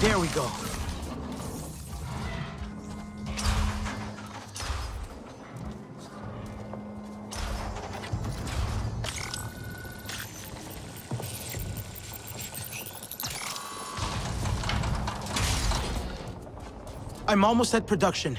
There we go. I'm almost at production.